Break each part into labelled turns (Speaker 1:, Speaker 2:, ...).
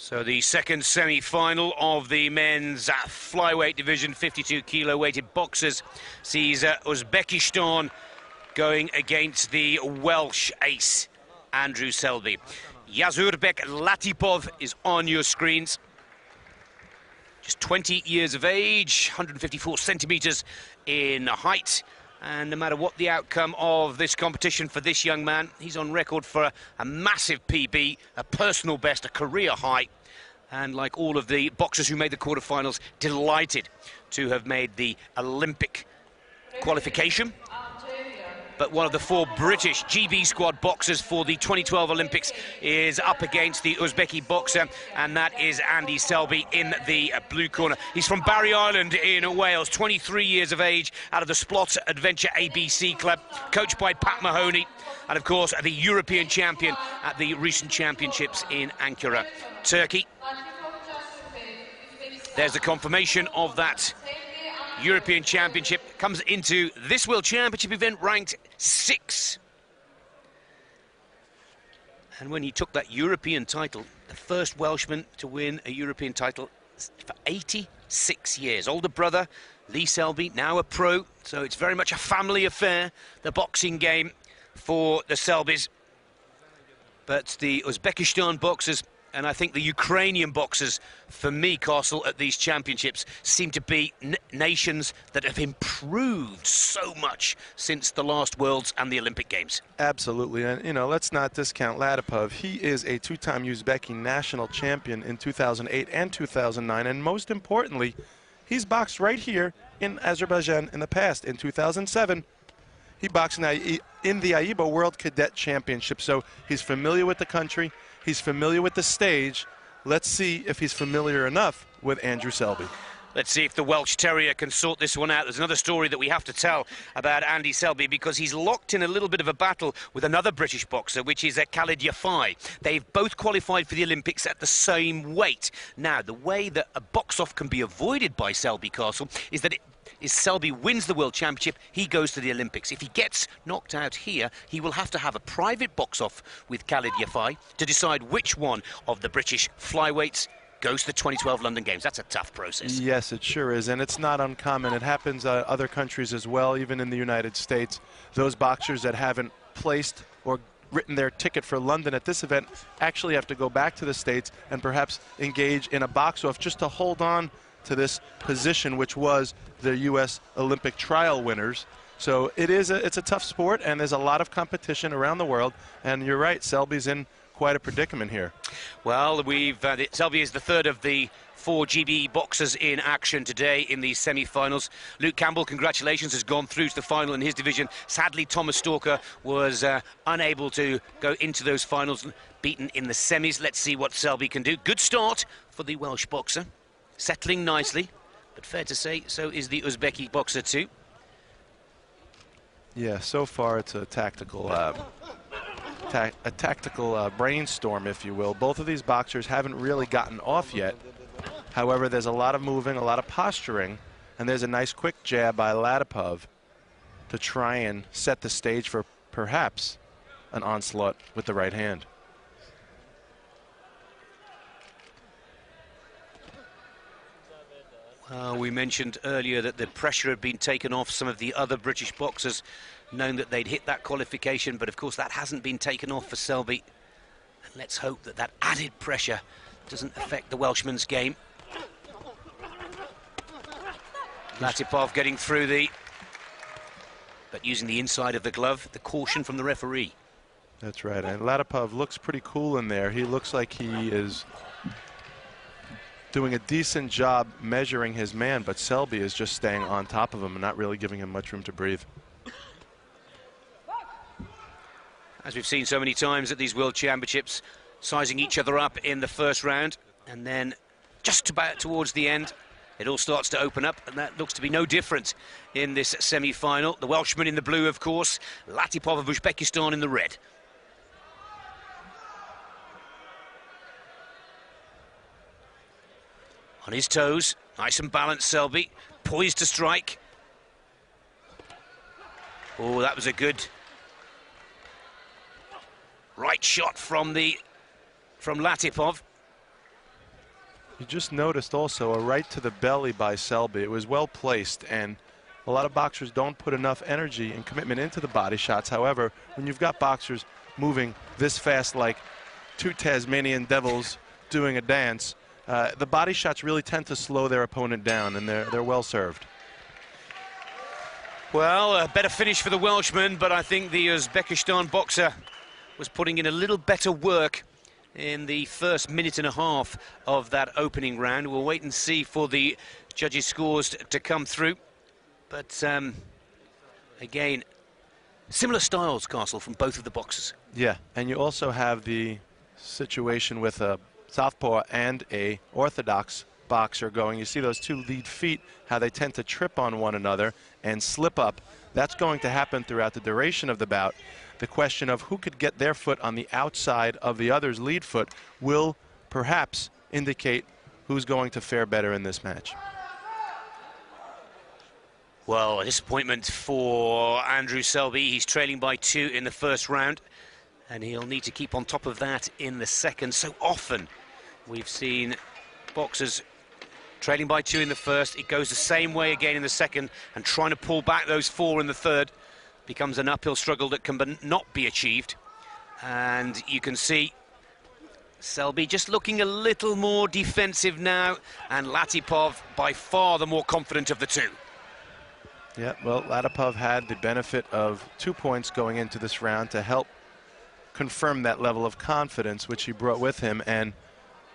Speaker 1: So the second semi-final of the men's uh, flyweight division, 52 kilo weighted boxers, sees uh, Uzbekistan going against the Welsh ace, Andrew Selby. Jasurbek Latipov is on your screens. Just 20 years of age, 154 centimeters in height. And no matter what the outcome of this competition for this young man, he's on record for a, a, massive PB, a personal best, a career high. And like all of the boxers who made the quarterfinals, delighted to have made the Olympic qualification but one of the four British GB squad boxers for the 2012 Olympics is up against the Uzbeki boxer, and that is Andy Selby in the blue corner. He's from Barry Island in Wales, 23 years of age, out of the Splott Adventure ABC club, coached by Pat Mahoney, and of course the European champion at the recent championships in Ankara, Turkey. There's the confirmation of that European Championship comes into this World Championship event ranked six. And when he took that European title, the first Welshman to win a European title for 86 years. Older brother, Lee Selby, now a pro, so it's very much a family affair, the boxing game for the Selbys. But the Uzbekistan boxers and I think the Ukrainian boxers, for me, Castle, at these championships, seem to be nations that have improved so much since the last Worlds and the Olympic Games.
Speaker 2: Absolutely, and you know, let's not discount Latipov. He is a two-time Uzbeki national champion in 2008 and 2009, and most importantly, he's boxed right here in Azerbaijan in the past. In 2007, he boxed in the, in the AIBA World Cadet Championship, so he's familiar with the country. He's familiar with the stage. Let's see if he's familiar enough with Andrew Selby.
Speaker 1: Let's see if the Welsh Terrier can sort this one out. There's another story that we have to tell about Andy Selby because he's locked in a little bit of a battle with another British boxer, which is uh, Khalid Yafai. They've both qualified for the Olympics at the same weight. Now, the way that a box-off can be avoided by Selby Castle is that it is Selby wins the World Championship, he goes to the Olympics. If he gets knocked out here, he will have to have a private box-off with Khalid Yafai to decide which one of the British flyweights goes to the 2012 London Games. That's a tough process.
Speaker 2: Yes, it sure is, and it's not uncommon. It happens uh, other countries as well, even in the United States. Those boxers that haven't placed or written their ticket for London at this event actually have to go back to the States and perhaps engage in a box-off just to hold on to this position, which was the U.S. Olympic trial winners. So it is a, it's a tough sport, and there's a lot of competition around the world. And you're right, Selby's in quite a predicament here.
Speaker 1: Well, we've uh, Selby is the third of the four GB boxers in action today in the semi-finals. Luke Campbell, congratulations, has gone through to the final in his division. Sadly, Thomas Stalker was uh, unable to go into those finals, beaten in the semis. Let's see what Selby can do. Good start for the Welsh boxer settling nicely. But fair to say, so is the Uzbeki boxer too.
Speaker 2: Yeah, so far it's a tactical, uh, ta a tactical uh, brainstorm, if you will. Both of these boxers haven't really gotten off yet. However, there's a lot of moving, a lot of posturing, and there's a nice quick jab by Latipov to try and set the stage for perhaps an onslaught with the right hand.
Speaker 1: Uh, we mentioned earlier that the pressure had been taken off some of the other British boxers, knowing that they'd hit that qualification, but of course that hasn't been taken off for Selby. And let's hope that that added pressure doesn't affect the Welshman's game. Latipov getting through the... But using the inside of the glove, the caution from the referee.
Speaker 2: That's right, and Latipov looks pretty cool in there. He looks like he is doing a decent job measuring his man, but Selby is just staying on top of him and not really giving him much room to breathe.
Speaker 1: As we've seen so many times at these World Championships, sizing each other up in the first round, and then just about towards the end, it all starts to open up, and that looks to be no different in this semi-final. The Welshman in the blue, of course, Latipov of Uzbekistan in the red. On his toes, nice and balanced Selby, poised to strike. Oh, that was a good right shot from the from Latipov.
Speaker 2: You just noticed also a right to the belly by Selby. It was well placed, and a lot of boxers don't put enough energy and commitment into the body shots. However, when you've got boxers moving this fast like two Tasmanian devils doing a dance, uh, the body shots really tend to slow their opponent down, and they're, they're well served.
Speaker 1: Well, a better finish for the Welshman, but I think the Uzbekistan boxer was putting in a little better work in the first minute and a half of that opening round. We'll wait and see for the judges' scores to come through. But um, again, similar styles, Castle, from both of the boxers.
Speaker 2: Yeah, and you also have the situation with a southpaw and a orthodox boxer going. You see those two lead feet, how they tend to trip on one another and slip up. That's going to happen throughout the duration of the bout the question of who could get their foot on the outside of the other's lead foot will perhaps indicate who's going to fare better in this match.
Speaker 1: Well, a disappointment for Andrew Selby. He's trailing by two in the first round, and he'll need to keep on top of that in the second. So often we've seen boxers trailing by two in the first. It goes the same way again in the second, and trying to pull back those four in the third becomes an uphill struggle that can not be achieved. And you can see Selby just looking a little more defensive now, and Latipov by far the more confident of the two.
Speaker 2: Yeah, well, Latipov had the benefit of two points going into this round to help confirm that level of confidence which he brought with him. And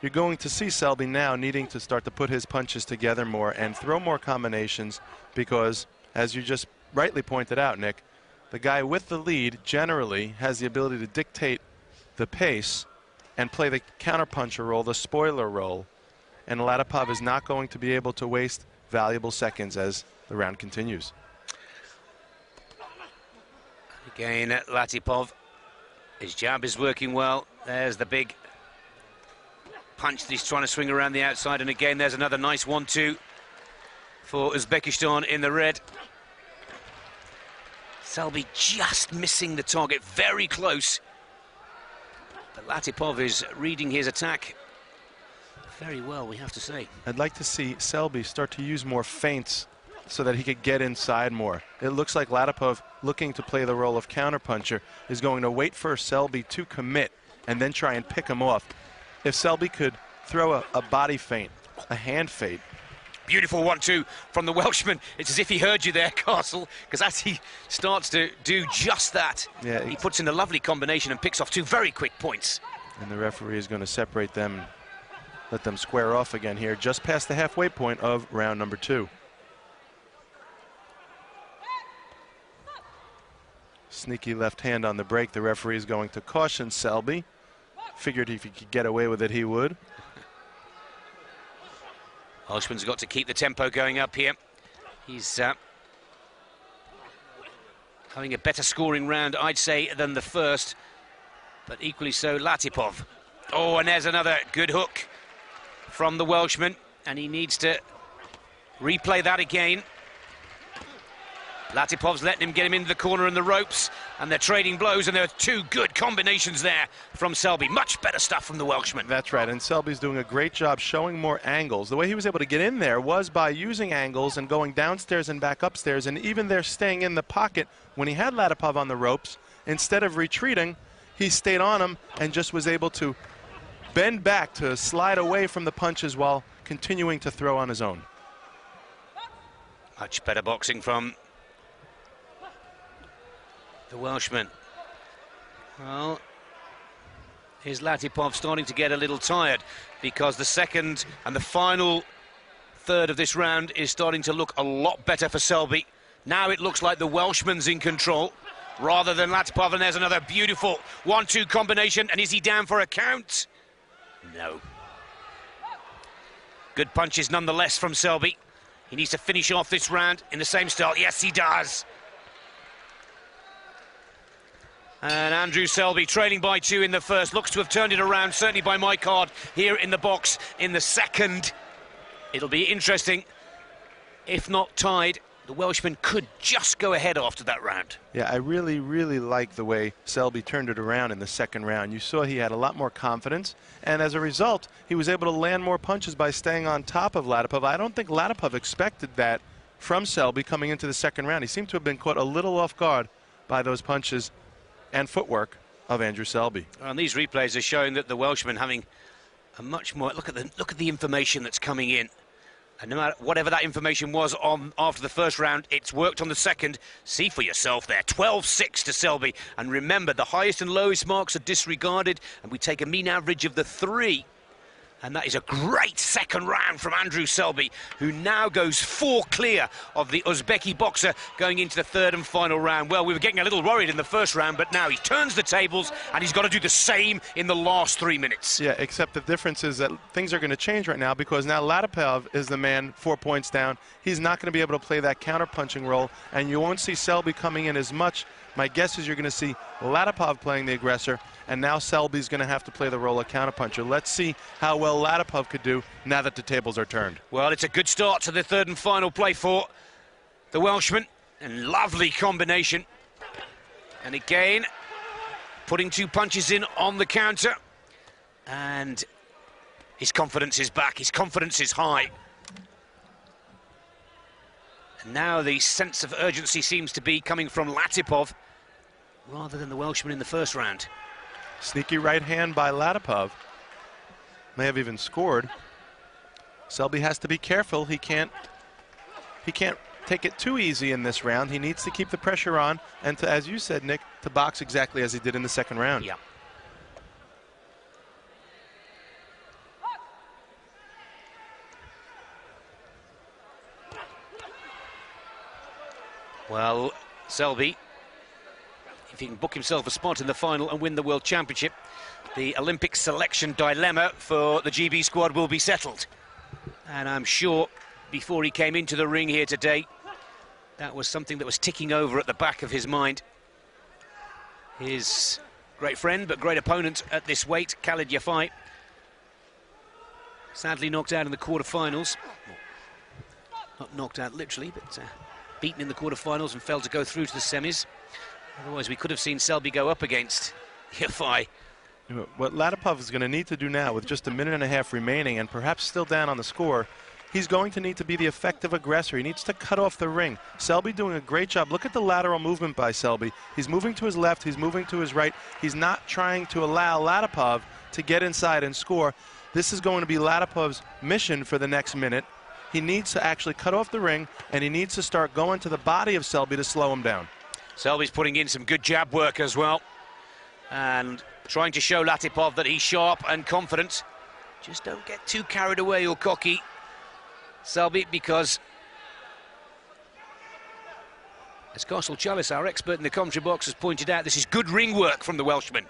Speaker 2: you're going to see Selby now needing to start to put his punches together more and throw more combinations because, as you just rightly pointed out, Nick, the guy with the lead generally has the ability to dictate the pace and play the counterpuncher role, the spoiler role. And Latipov is not going to be able to waste valuable seconds as the round continues.
Speaker 1: Again, Latipov, his jab is working well. There's the big punch that he's trying to swing around the outside. And again, there's another nice one-two for Uzbekistan in the red. Selby just missing the target, very close. But Latipov is reading his attack very well, we have to say.
Speaker 2: I'd like to see Selby start to use more feints so that he could get inside more. It looks like Latipov, looking to play the role of counterpuncher, is going to wait for Selby to commit and then try and pick him off. If Selby could throw a, a body feint, a hand feint,
Speaker 1: Beautiful one-two from the Welshman. It's as if he heard you there, Castle, because as he starts to do just that, yeah, he puts in a lovely combination and picks off two very quick points.
Speaker 2: And the referee is going to separate them, let them square off again here, just past the halfway point of round number two. Sneaky left hand on the break. The referee is going to caution Selby. Figured if he could get away with it, he would.
Speaker 1: Welshman's got to keep the tempo going up here. He's uh, having a better scoring round, I'd say, than the first. But equally so, Latipov. Oh, and there's another good hook from the Welshman. And he needs to replay that again. Latipov's letting him get him into the corner and the ropes, and they're trading blows, and there are two good combinations there from Selby. Much better stuff from the Welshman.
Speaker 2: That's right, and Selby's doing a great job showing more angles. The way he was able to get in there was by using angles and going downstairs and back upstairs, and even there staying in the pocket when he had Latipov on the ropes. Instead of retreating, he stayed on him and just was able to bend back to slide away from the punches while continuing to throw on his own.
Speaker 1: Much better boxing from the Welshman. Well, is Latipov starting to get a little tired because the second and the final third of this round is starting to look a lot better for Selby. Now it looks like the Welshman's in control rather than Latipov, and there's another beautiful one-two combination, and is he down for a count? No. Good punches nonetheless from Selby. He needs to finish off this round in the same style. Yes, he does. And Andrew Selby trailing by two in the first. Looks to have turned it around, certainly by my card here in the box in the second. It'll be interesting, if not tied, the Welshman could just go ahead after that round.
Speaker 2: Yeah, I really, really like the way Selby turned it around in the second round. You saw he had a lot more confidence, and as a result, he was able to land more punches by staying on top of Latipov. I don't think Latipov expected that from Selby coming into the second round. He seemed to have been caught a little off guard by those punches and footwork of Andrew Selby.
Speaker 1: And these replays are showing that the Welshman having a much more look at the look at the information that's coming in. And no matter whatever that information was on after the first round, it's worked on the second. See for yourself there. 12-6 to Selby. And remember, the highest and lowest marks are disregarded, and we take a mean average of the three. And that is a great second round from Andrew Selby, who now goes four clear of the Uzbeki boxer going into the third and final round. Well, we were getting a little worried in the first round, but now he turns the tables and he's got to do the same in the last three minutes.
Speaker 2: Yeah, except the difference is that things are going to change right now because now Latipov is the man four points down. He's not going to be able to play that counter-punching role, and you won't see Selby coming in as much. My guess is you're going to see Latipov playing the aggressor, and now Selby's going to have to play the role of counterpuncher. Let's see how well Latipov could do now that the tables are turned.
Speaker 1: Well, it's a good start to the third and final play for the Welshman, and lovely combination. And again, putting two punches in on the counter, and his confidence is back, his confidence is high. And now the sense of urgency seems to be coming from Latipov rather than the Welshman in the first round.
Speaker 2: Sneaky right hand by Latipov. May have even scored. Selby has to be careful. He can't he can't take it too easy in this round. He needs to keep the pressure on and to, as you said, Nick, to box exactly as he did in the second round.
Speaker 1: Yeah. Well, Selby if he can book himself a spot in the final and win the World Championship, the Olympic selection dilemma for the GB squad will be settled. And I'm sure before he came into the ring here today, that was something that was ticking over at the back of his mind. His great friend but great opponent at this weight, Khalid Yafai, sadly knocked out in the quarterfinals. Not knocked out literally, but uh, beaten in the quarterfinals and failed to go through to the semis. Otherwise, we could have seen Selby go up against Yafai.
Speaker 2: What Latipov is going to need to do now, with just a minute and a half remaining and perhaps still down on the score, he's going to need to be the effective aggressor. He needs to cut off the ring. Selby doing a great job. Look at the lateral movement by Selby. He's moving to his left, he's moving to his right. He's not trying to allow Latipov to get inside and score. This is going to be Latipov's mission for the next minute. He needs to actually cut off the ring, and he needs to start going to the body of Selby to slow him down.
Speaker 1: Selby's putting in some good jab work as well. And trying to show Latipov that he's sharp and confident. Just don't get too carried away or cocky, Selby, because as Castle Chalice, our expert in the commentary box, has pointed out, this is good ring work from the Welshman.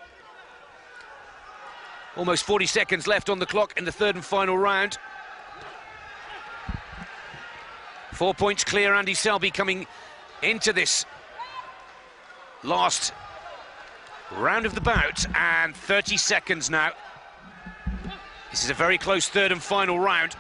Speaker 1: Almost 40 seconds left on the clock in the third and final round. Four points clear, Andy Selby coming into this last round of the bout and 30 seconds now. This is a very close third and final round.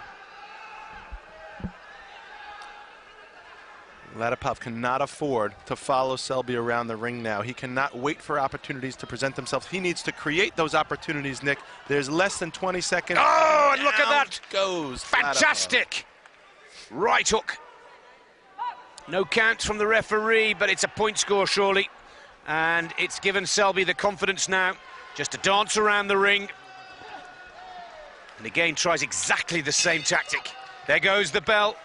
Speaker 2: Latipov cannot afford to follow Selby around the ring now. He cannot wait for opportunities to present themselves. He needs to create those opportunities, Nick. There's less than 20 seconds.
Speaker 1: Oh, and look at that.
Speaker 2: goes
Speaker 1: Fantastic. Latipov. Right hook. No count from the referee, but it's a point score, surely and it's given Selby the confidence now just to dance around the ring. And again tries exactly the same tactic. There goes the bell.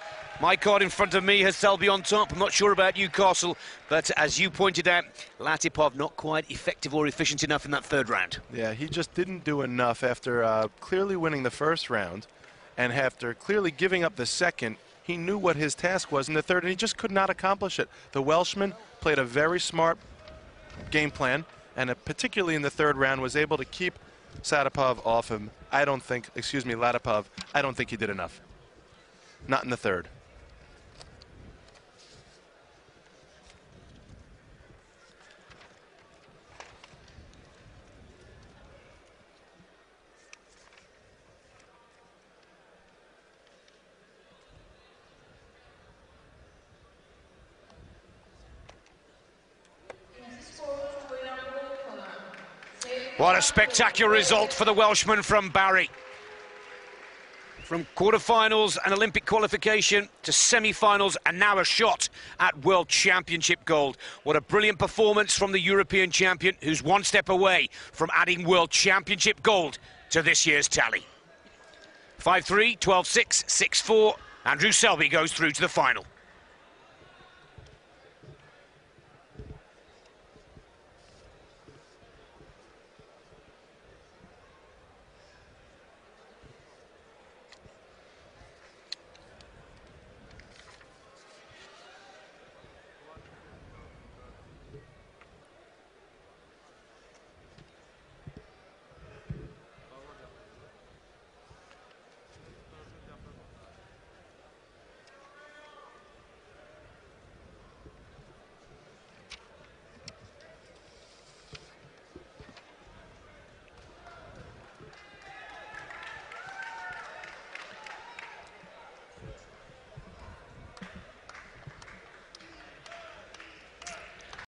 Speaker 1: My card in front of me has Selby on top. I'm not sure about Newcastle, but as you pointed out, Latipov not quite effective or efficient enough in that third round.
Speaker 2: Yeah, he just didn't do enough after uh, clearly winning the first round and after clearly giving up the second. He knew what his task was in the third, and he just could not accomplish it. The Welshman played a very smart game plan, and uh, particularly in the third round, was able to keep Sadapov off him. I don't think, excuse me, Latipov, I don't think he did enough. Not in the third.
Speaker 1: What a spectacular result for the Welshman from Barry. From quarterfinals and Olympic qualification to semi-finals and now a shot at World Championship gold. What a brilliant performance from the European champion who's one step away from adding World Championship gold to this year's tally. 5-3, 12-6, 6-4. Andrew Selby goes through to the final.